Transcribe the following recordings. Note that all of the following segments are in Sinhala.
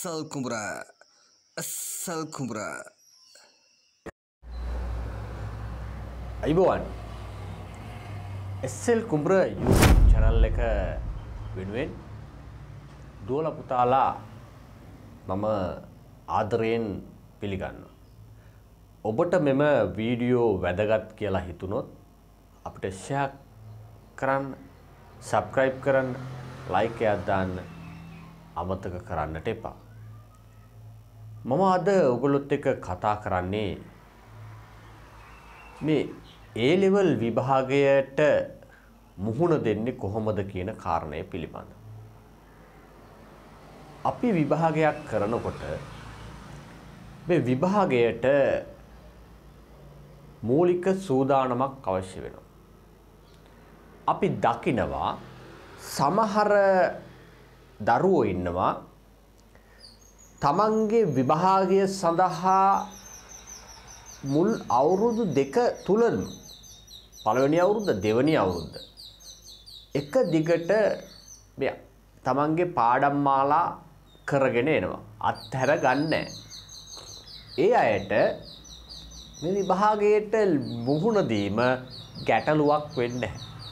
Asal kumbra. Asal kumbra. අයිබෝවන් එස්සෙල් කුම්බ්‍ර චැනල් එක වෙනුවෙන් දුවල පුතාලා මම ආදරයෙන් පිළිගන්න. ඔබට මෙම වීඩියෝ වැදගත් කියලා හිතුනොත් අපිට ෂයක් කරන්න සබ්ක්‍රයිබ් කරන්න ලයිකයක් දාන්න අමතක කරන්නට එපා. මම අද ඔගොලොත් එක කතා කරන්නේ මේ ඒලෙවල් විභාගයට මුහුණ දෙන්නේ කොහොමද කියන කාරණය පිළිබඳ. අපි විභාගයක් කරනකොට මේ විභාගයට මූලික සූදානමක් අවශ්‍ය වෙනවා. අපි දකිනවා සමහර දරුවෝ ඉන්නවා තමන්ගේ විභාගය සඳහා මුල් අවුරුදු දෙක තුළම පළවෙනි අවුරුද්ද දෙවනි අවුරුද්ද. එක දිගට මෙය තමන්ගේ පාඩම් මාලා කරගෙන එනවා. අත්හැර ගන්න. ඒ අයට මේ විභාගයට මුහුණ දීම ගැටලුවක් වෙන්න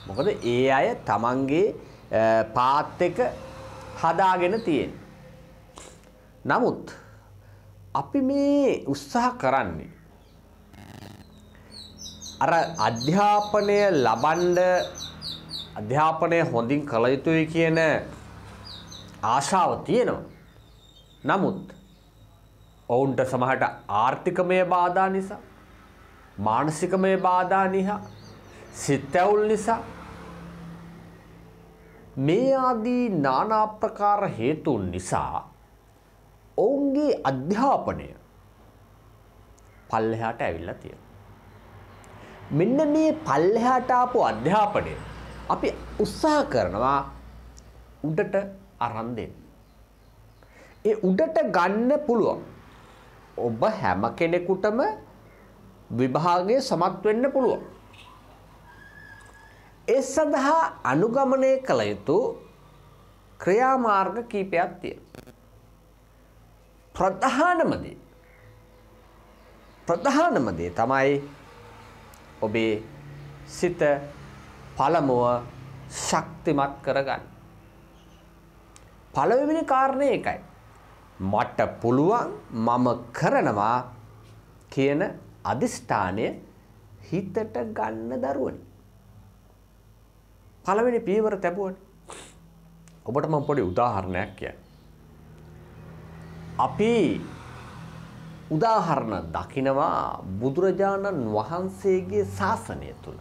මොකද ඒ අය තමන්ගේ පාත් එක හදාගෙන තියෙන නමුත් අපි මේ උත්සාහ කරන්නේ අර අධ්‍යාපනය ලබන්ඩ අධ්‍යාපනය හොඳින් කළ යුතුයි කියන ආශාව තියෙනවා. නමුත් ඔවුන්ට සමහට ආර්ථිකමය බාධා නිසා මානසිකමය බාධා නිහා සිත්තැවුල් නිසා මේ ආදී නානාප්‍රකාර හේතුන් නිසා ඔවුන්ගේ අධ්‍යාපනය පල්ලෙහාට ඇවිල්ලා තියෙන. මෙන්න මේ පල්ලෙහාට ආපු අධ්‍යාපනය අපි උත්සාහ කරනවා උඩට අරන් දෙන්න. ඒ උඩට ගන්න පුළුවන්. ඔබ හැම කෙනෙකුටම විභාගය සමත් වෙන්න පුළුවන්. ඒ සඳහා අනුගමනය කළ යුතු ක්‍රියාමාර්ග කීපයක් තියෙනවා. ප්‍රධානම දේ ප්‍රධානම දේ තමයි ඔබේ සිත පළමුව ශක්තිමත් කරගන්න. පළවෙනි කාරණය එකයි. මට පුළුවන් මම කරනවා කියන අධිෂ්ඨානය හිතට ගන්න දරුවනි. පළවෙනි පීවර තැබුවන. ඔබට මම පොඩි උදාහරණයක් කිය. අපි උදාහරණ දකිනවා බුදුරජාණන් වහන්සේගේ ශාසනය තුළ.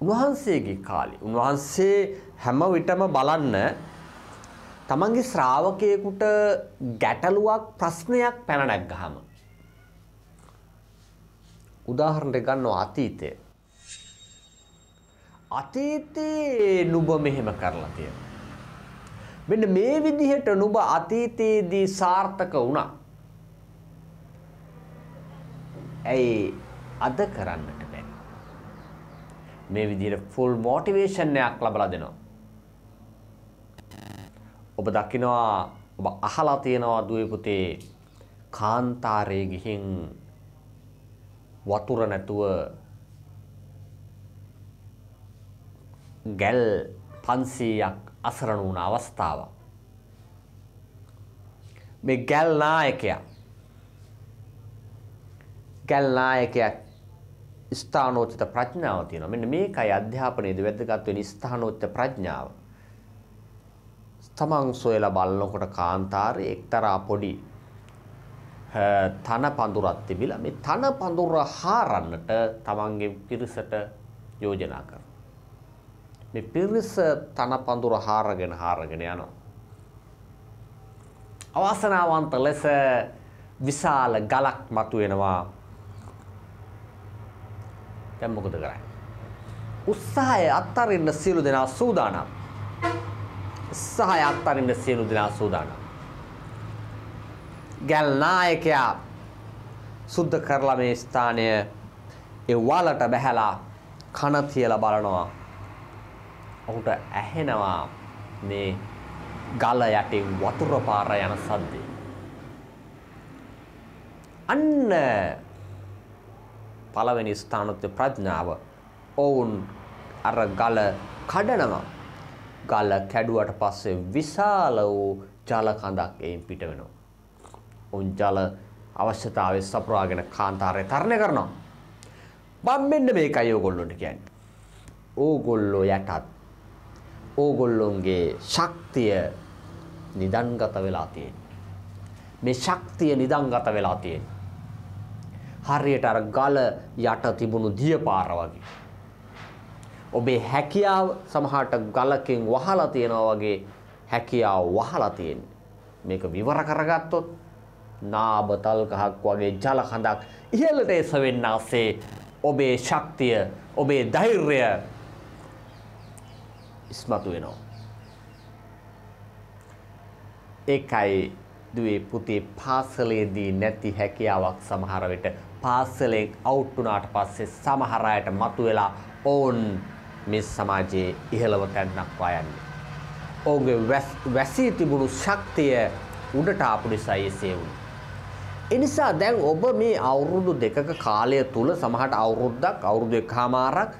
උන්වහන්සේගේ කාලි. උන්වහන්සේ හැම විටම බලන්න තමන්ගේ ශ්‍රාවකයකුට ගැටලුවක් ප්‍රශ්නයක් පැනනැක් ගහම. උදාහරණට ගන්නවා අතීතය. අතීතයේ නුබ මෙහෙම කරලා තියෙන. මෙන්න මේ විදිහට නුබ අතීතයේදී සාර්ථක වුණා. ඇයි අද කරන්නට බෑ. මේ විදිහට ෆුල් මෝටිවේෂන්යක් ලබලා දෙනවා. ඔබ දකිනවා ඔබ අහලා තියෙනවා දුවේ පුතේ කාන්තාරයේ ගිහින් වතුර නැතුව ගැල් 500ක් අසරණ වුණ අවස්ථාව. මේ ගැල් නායකයා ගැල් නායකයක් ස්ථානෝචිත ප්‍රඥාව තියෙනවා. මෙන්න මේකයි අධ්‍යාපනයේදී වැදගත් වෙන ස්ථානෝචිත ප්‍රඥාව. තමන් සොයලා බලනකොට කාන්තාරයේ එක්තරා පොඩි තන පඳුරක් තිබිලා මේ තන පඳුර හාරන්නට තමන්ගේ පිරිසට යෝජනා කරනවා. මේ පිරිස තන පඳුර හාරගෙන හාරගෙන යනවා. අවාසනාවන්ත ලෙස විශාල ගලක් මතුවෙනවා දැන් මොකද කරන්නේ? උත්සාහය අත්තරින්න සියලු දෙනා සූදානම්. උත්සාහය අත්තරින්න සියලු දෙනා සූදානම්. ගැල් නායකයා සුද්ධ කරලා මේ ස්ථානය ඒ වලට බැහැලා කන තියලා බලනවා. ඔහුට ඇහෙනවා මේ ගල යටින් වතුර පාර යන සද්දේ. අන්න පළවෙනි ස්ථානත්ව ප්‍රඥාව ඔවුන් අර ගල කඩනවා. ගල කැඩුවට පස්සේ විශාල වූ ජල කඳක් එයින් පිට වෙනවා. උන් ජල අවශ්‍යතාවය සපුරාගෙන කාන්තාරය තරණය කරනවා. මම මෙන්න මේකයි ඕගොල්ලොන්ට කියන්නේ. ඕගොල්ලෝ යටත් ඕගොල්ලොන්ගේ ශක්තිය නිදන්ගත වෙලා තියෙන්නේ. මේ ශක්තිය නිදන්ගත වෙලා තියෙන්නේ. හරියට අර ගල යට තිබුණු දියපාර වගේ. ඔබේ හැකියාව සමහරට ගලකින් වහලා තියෙනවා වගේ හැකියාව වහලා තියෙන්නේ. මේක විවර කරගත්තොත් නාබතල් ගහක් වගේ ජල කඳක් ඉහළට එසවෙන්න ASCII ඔබේ ශක්තිය ඔබේ ධෛර්යය ඉස්මතු වෙනවා. ඒකයි දුවේ පුතේ පාසලේදී නැති හැකියාවක් සමහර විට පාසලෙන් අවුට් වුණාට පස්සේ සමහර අයට මතුවෙලා ඔවුන් මේ සමාජයේ ඉහළව තැන්නක් වයන්නේ. ඔවුන්ගේ වැසී තිබුණු ශක්තිය උඩට ආපු නිසා එසේ වුණා. එනිසා දැන් ඔබ මේ අවුරුදු දෙකක කාලය තුල සමහරට අවුරුද්දක් අවුරුදු එකමාරක්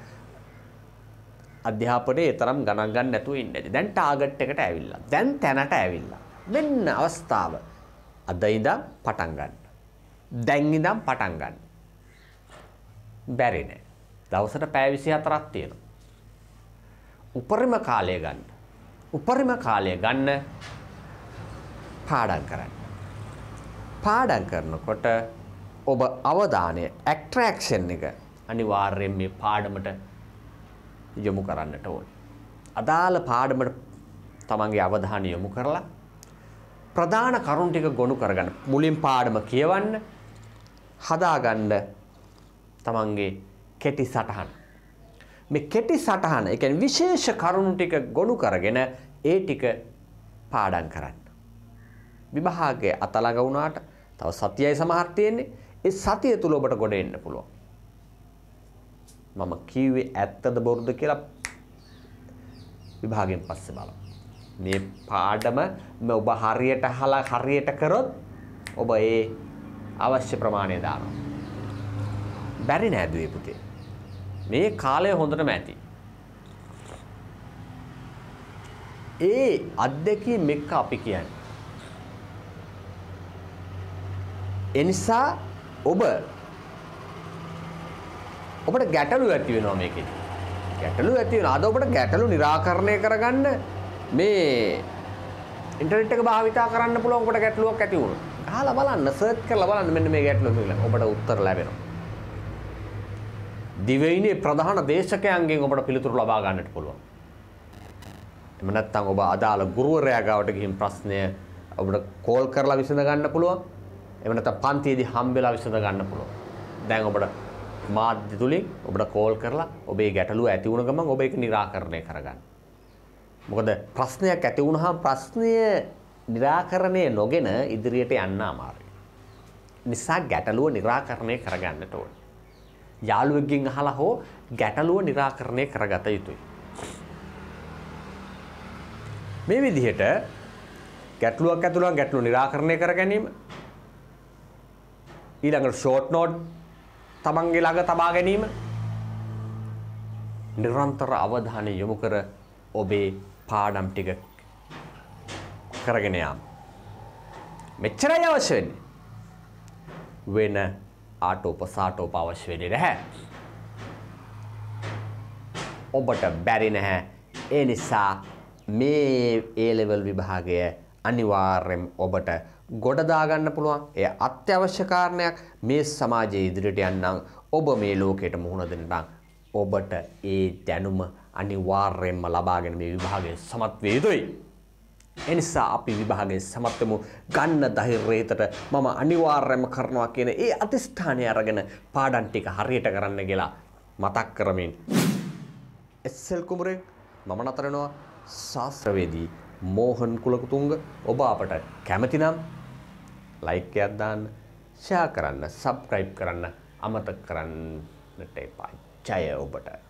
අධ්‍යාපනයේ තරම් ගණන් ගන්න නැතුව ඉන්නේ. දැන් ටාගට් එකට ඇවිල්ලා. දැන් තැනට ඇවිල්ලා. මෙන්න අවස්ථාව. අද ඉඳන් පටන් ගන්න. දැන් ඉඳන් පටන් ගන්න. බැරි නෑ. දවසට පැය 24ක් තියෙනවා. උපරිම කාලය ගන්න. උපරිම කාලය ගන්න පාඩම් කරන්න. පාඩම් කරනකොට ඔබ අවධානය ඇක්ට්‍රැක්ෂන් එක අනිවාර්යෙන් මේ පාඩමට යොමු කරන්නට ඕන. අදාළ පාඩමට තමන්ගේ අවධානය යොමු කරලා ප්‍රධාන කරුණු ටික ගොනු කරගන්න. මුලින් පාඩම කියවන්න හදාගන්න තමන්ගේ කෙටි සටහන. මේ කෙටි සටහන, ඒ කියන්නේ විශේෂ කරුණු ටික ගොනු කරගෙන ඒ ටික පාඩම් කරන්න. විභාගයේ අතලඟ වුණාට තව සතියයි සමහර තියෙන්නේ. ඒ සතිය තුල ඔබට ගොඩ එන්න පුළුවන්. මම කිව්වේ ඇත්තද බොරුද කියලා විභාගයෙන් පස්සේ බලමු. මේ පාඩම ඔබ හරියට අහලා හරියට කරොත් ඔබ ඒ අවශ්‍ය ප්‍රමාණය දානවා. බැරි නෑ දුවේ පුතේ. මේ කාලය හොඳටම ඇති. ඒ අත්දැකීම් එක්ක අපි කියන්නේ. එනිසා ඔබ ඔබට ගැටලු ඇති වෙනවා මේකෙදි. ගැටලු ඇති වෙනවා. අද ඔබට ගැටලු निराකරණය කරගන්න මේ ඉන්ටර්නෙට් එක භාවිතා කරන්න පුළුවන් ඔබට ගැටලුවක් ඇති වුණා. අහලා බලන්න සර්ච් කරලා බලන්න මෙන්න මේ ගැටලුව කියලා. ඔබට උත්තර ලැබෙනවා. දිවයිනේ ප්‍රධාන දේශකයන්ගෙන් ඔබට පිළිතුරු ලබා ගන්නට පුළුවන්. එහෙම නැත්නම් ඔබ අදාළ ගුරුවරයා ගාවට ගිහින් ප්‍රශ්නය ඔබට කෝල් කරලා විසඳ ගන්න පුළුවන්. එහෙම නැත්නම් පන්තියේදී හම්බෙලා විසඳ ගන්න පුළුවන්. දැන් ඔබට මාධ්‍ය තුලින් ඔබට කෝල් කරලා ඔබේ ගැටලුව ඇති වුණ ගමන් ඔබ ඒක निराකරණය කරගන්න. මොකද ප්‍රශ්නයක් ඇති වුණාම ප්‍රශ්නය निराකරණය නොගෙන ඉදිරියට යන්න අමාරුයි. නිසා ගැටලුව निराකරණය කරගන්නට ඕනේ. යාළුවෙක්ගෙන් අහලා හෝ ගැටලුව निराකරණය කරගත යුතුයි. මේ විදිහට ගැටලුවක් ඇතුළත් ගැටලුව निराකරණය කර ගැනීම ඊළඟට ෂෝට් නෝට් තමන්ගේ ළඟ තබා ගැනීම නිරන්තර අවධානය යොමු කර ඔබේ පාඩම් ටික කරගෙන යාම. මෙච්චරයි අවශ්‍ය වෙන්නේ. වෙන ආටෝප සාටෝප අවශ්‍ය වෙන්නේ නැහැ. ඔබට බැරි නැහැ. ඒ නිසා මේ A level විභාගය අනිවාර්යෙන් ඔබට ගොඩ දාගන්න පුළුවන්. එය අත්‍යවශ්‍ය කාරණයක්. මේ සමාජයේ ඉදිරියට යන්නම් ඔබ මේ ලෝකයට මුහුණ දෙන්න ඔබට ඒ දැනුම අනිවාර්යයෙන්ම ලබාගෙන මේ විභාගය සමත් විය යුතුයි. එනිසා අපි විභාගයෙන් සමත්වමු ගන්න ධෛර්යයකට මම අනිවාර්යයෙන්ම කරනවා කියන ඒ අතිස්ථානය අරගෙන පාඩම් ටික හරියට කරන්න කියලා මතක් කරමින් එස්.එල්. කුමරේ මම නතර වෙනවා ශාස්ත්‍රවේදී මෝහන් කුලකුතුංග ඔබ අපට කැමති නම් ලයික් එකක් දාන්න ෂෙයා කරන්න සබ්ස්ක්‍රයිබ් කරන්න අමතක කරන්නට එපා. ජය ඔබට